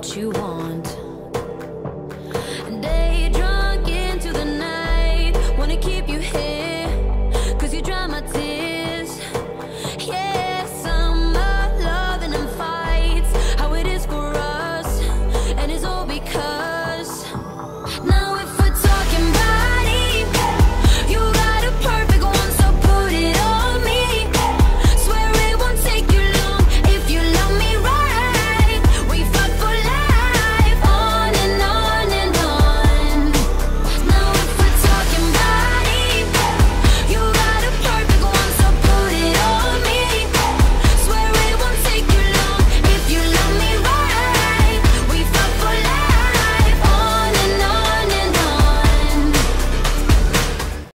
what you want. Day drunk into the night, wanna keep